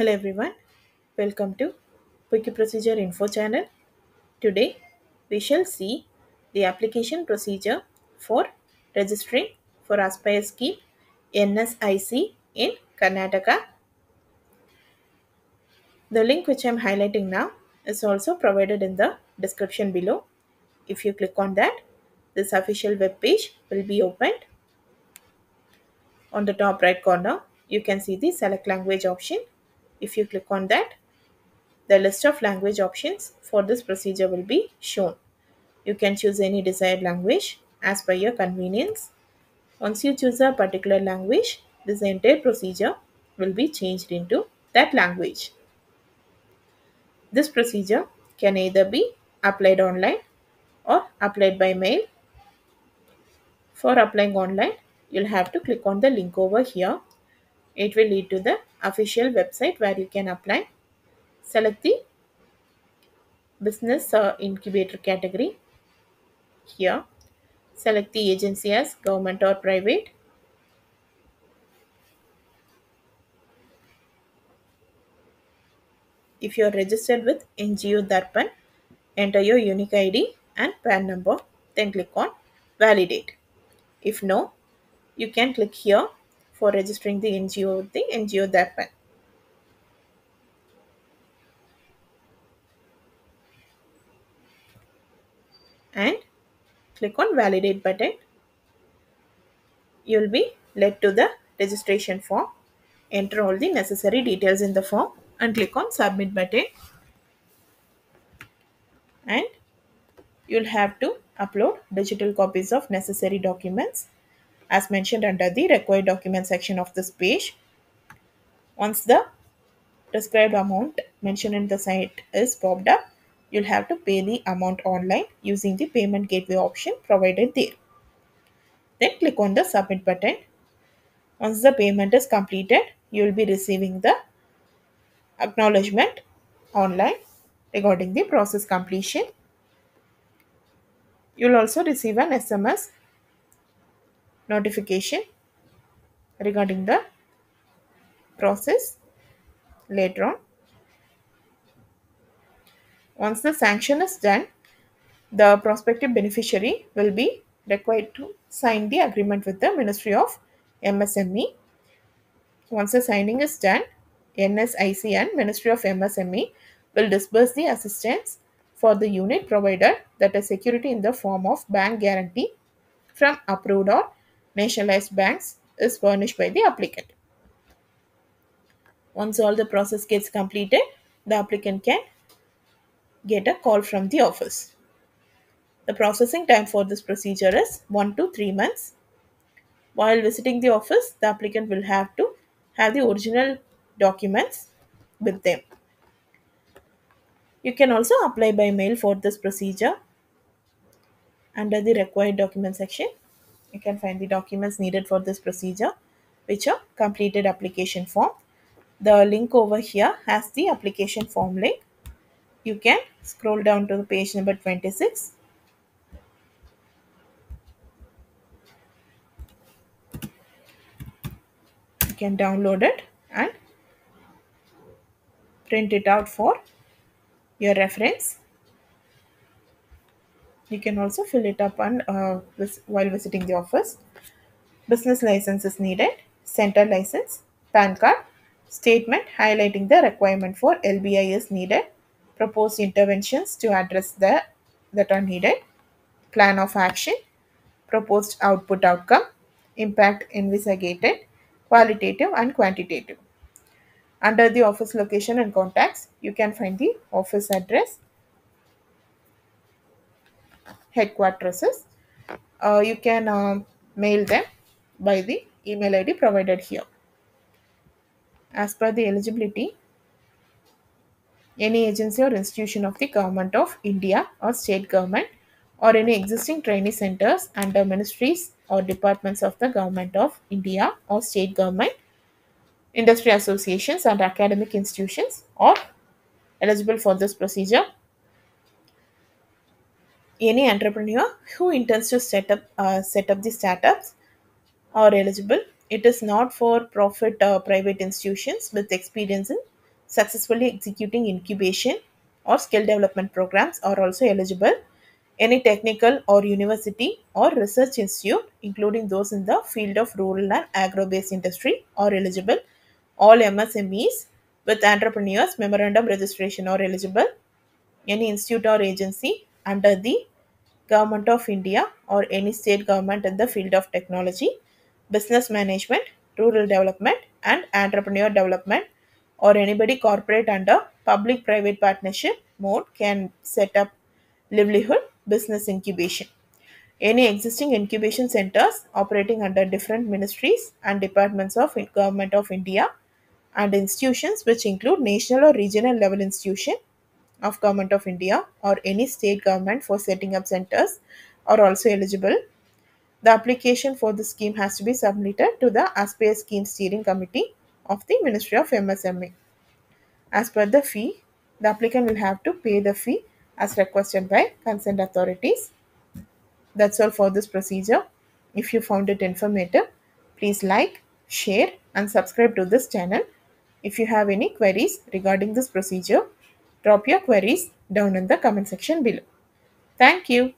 Hello everyone, welcome to Wiki Procedure Info channel. Today we shall see the application procedure for registering for Aspire scheme NSIC in Karnataka. The link which I am highlighting now is also provided in the description below. If you click on that, this official web page will be opened. On the top right corner, you can see the select language option. If you click on that, the list of language options for this procedure will be shown. You can choose any desired language as per your convenience. Once you choose a particular language, this entire procedure will be changed into that language. This procedure can either be applied online or applied by mail. For applying online, you'll have to click on the link over here. It will lead to the official website where you can apply. Select the business uh, incubator category here. Select the agency as government or private. If you are registered with NGO Darpan, enter your unique ID and PAN number, then click on validate. If no, you can click here for registering the NGO the NGO Darpan. And click on validate button. You will be led to the registration form. Enter all the necessary details in the form and click on submit button. And you'll have to upload digital copies of necessary documents as mentioned under the required document section of this page. Once the prescribed amount mentioned in the site is popped up, you'll have to pay the amount online using the payment gateway option provided there. Then click on the submit button. Once the payment is completed, you will be receiving the acknowledgement online regarding the process completion. You'll also receive an SMS notification regarding the process later on. Once the sanction is done, the prospective beneficiary will be required to sign the agreement with the Ministry of MSME. Once the signing is done, NSIC and Ministry of MSME will disburse the assistance for the unit provider that is security in the form of bank guarantee from approved or nationalized banks is furnished by the applicant. Once all the process gets completed, the applicant can get a call from the office. The processing time for this procedure is 1 to 3 months. While visiting the office, the applicant will have to have the original documents with them. You can also apply by mail for this procedure. Under the required document section, you can find the documents needed for this procedure, which are completed application form. The link over here has the application form link. You can scroll down to the page number 26. You can download it and print it out for your reference. You can also fill it up and uh, while visiting the office. Business license is needed, center license, PAN card, statement highlighting the requirement for LBI is needed, proposed interventions to address the that are needed, plan of action, proposed output outcome, impact investigated, qualitative and quantitative. Under the office location and contacts, you can find the office address, headquarters. Uh, you can um, mail them by the email ID provided here. As per the eligibility, any agency or institution of the government of India or state government or any existing trainee centers under ministries or departments of the government of India or state government, industry associations and academic institutions are eligible for this procedure. Any entrepreneur who intends to set up uh, set up the startups are eligible. It is not for profit uh, private institutions with experience in successfully executing incubation or skill development programs are also eligible. Any technical or university or research institute, including those in the field of rural and agro-based industry, are eligible. All MSMEs with entrepreneurs memorandum registration are eligible. Any institute or agency under the Government of India or any state government in the field of technology, business management, rural development, and entrepreneur development, or anybody corporate under public private partnership mode can set up livelihood business incubation. Any existing incubation centers operating under different ministries and departments of Government of India and institutions which include national or regional level institution of Government of India or any state government for setting up centers are also eligible. The application for the scheme has to be submitted to the Aspire Scheme Steering Committee of the Ministry of MSME. As per the fee, the applicant will have to pay the fee as requested by concerned authorities. That's all for this procedure. If you found it informative, please like, share, and subscribe to this channel. If you have any queries regarding this procedure, drop your queries down in the comment section below. Thank you.